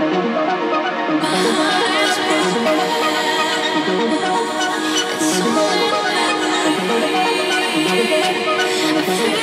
I feel